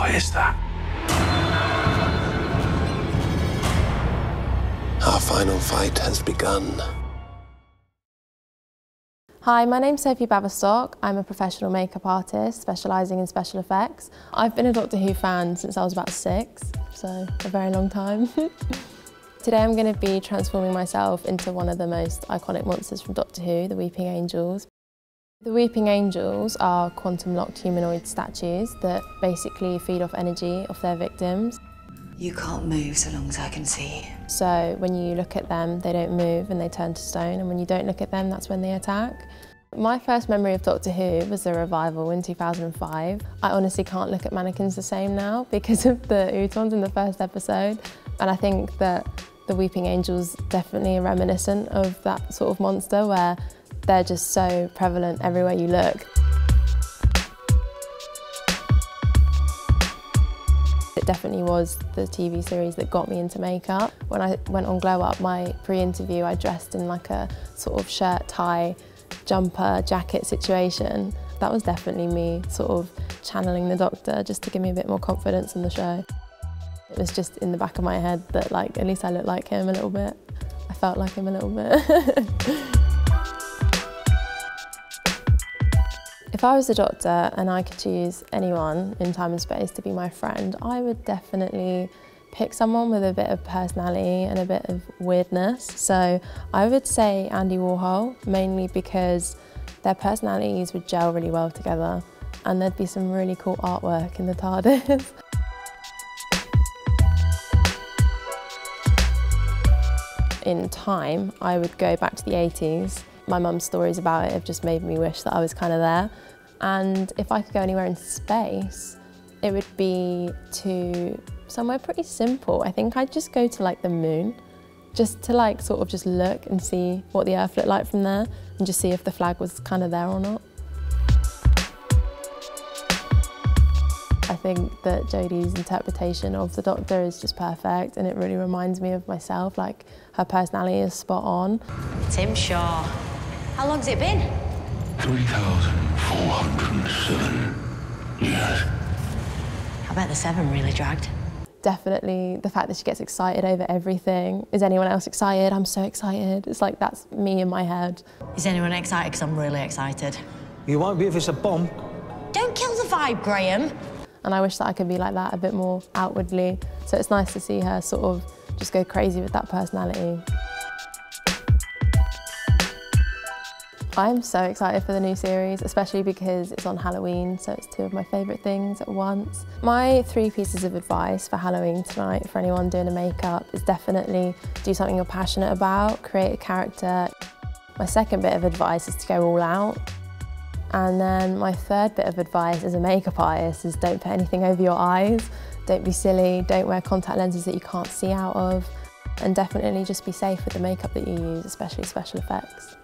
Why is that? Our final fight has begun. Hi, my name's Sophie Baverstock. I'm a professional makeup artist specialising in special effects. I've been a Doctor Who fan since I was about six, so a very long time. Today I'm going to be transforming myself into one of the most iconic monsters from Doctor Who, the Weeping Angels. The Weeping Angels are quantum locked humanoid statues that basically feed off energy of their victims. You can't move so long as I can see. So when you look at them, they don't move and they turn to stone, and when you don't look at them, that's when they attack. My first memory of Doctor Who was the revival in 2005. I honestly can't look at mannequins the same now because of the Autons in the first episode. And I think that the Weeping Angels definitely are reminiscent of that sort of monster where they're just so prevalent everywhere you look. It definitely was the TV series that got me into makeup. When I went on Glow Up, my pre-interview, I dressed in like a sort of shirt, tie, jumper, jacket situation. That was definitely me sort of channeling the doctor just to give me a bit more confidence in the show. It was just in the back of my head that like at least I looked like him a little bit. I felt like him a little bit. If I was a doctor and I could choose anyone in time and space to be my friend, I would definitely pick someone with a bit of personality and a bit of weirdness. So I would say Andy Warhol, mainly because their personalities would gel really well together and there'd be some really cool artwork in the TARDIS. in time, I would go back to the 80s. My mum's stories about it have just made me wish that I was kind of there. And if I could go anywhere in space, it would be to somewhere pretty simple. I think I'd just go to like the moon, just to like sort of just look and see what the earth looked like from there and just see if the flag was kind of there or not. I think that Jodie's interpretation of the Doctor is just perfect and it really reminds me of myself, like her personality is spot on. Tim Shaw. How long's it been? 3,407 years. I bet the seven really dragged. Definitely the fact that she gets excited over everything. Is anyone else excited? I'm so excited. It's like that's me in my head. Is anyone excited? Because I'm really excited. You won't be if it's a bomb. Don't kill the vibe, Graham. And I wish that I could be like that a bit more outwardly. So it's nice to see her sort of just go crazy with that personality. I'm so excited for the new series, especially because it's on Halloween, so it's two of my favourite things at once. My three pieces of advice for Halloween tonight for anyone doing a makeup is definitely do something you're passionate about, create a character. My second bit of advice is to go all out. And then my third bit of advice as a makeup artist is don't put anything over your eyes. Don't be silly, don't wear contact lenses that you can't see out of. And definitely just be safe with the makeup that you use, especially special effects.